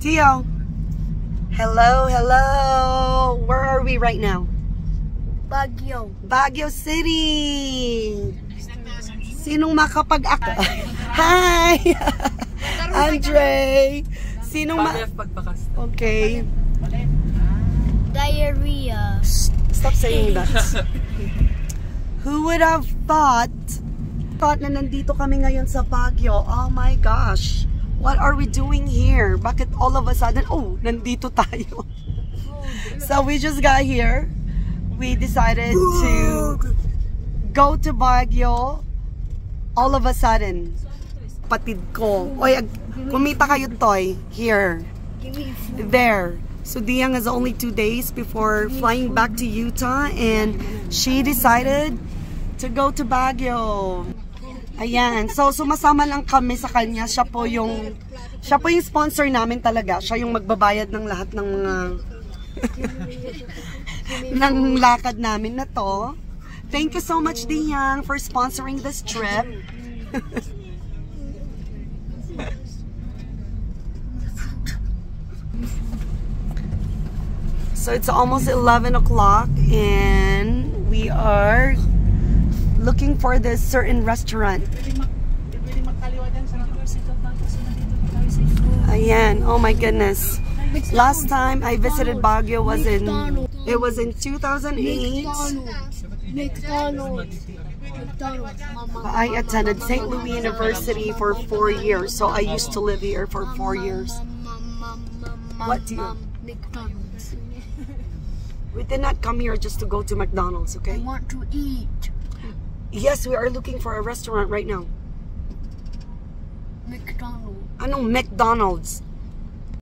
Tio. Hello, hello. Where are we right now? Baguio. Baguio City. Sinong makapag Hi. Andre. Sinong ma Okay. Diarrhea. Stop saying that. Who would have thought thought na nandito kami ngayon sa Baguio? Oh my gosh. What are we doing here? Bakit all of a sudden, oh, nandito tayo. so we just got here. We decided to go to Baguio all of a sudden. Patid ko. Oy, kumita kayo, Toy. Here. Give me food. There. So Diang is only two days before flying back to Utah and she decided to go to Baguio. Ayan. So sumasama lang kami sa kanya. Siya po yung siya po yung sponsor namin talaga. Siya yung magbabayad ng lahat ng mga ng lakad namin na to. Thank you so much, Diang, for sponsoring this trip. So it's almost 11 o'clock and we are looking for this certain restaurant. Ayan, oh my goodness. Last time I visited Baguio was in, it was in 2008. McDonald's. McDonald's. McDonald's. I attended St. Louis University for four years, so I used to live here for four years. What do you-. We did not come here just to go to McDonald's, I okay? want to eat. Yes, we are looking for a restaurant right now. McDonald's. I know McDonald's?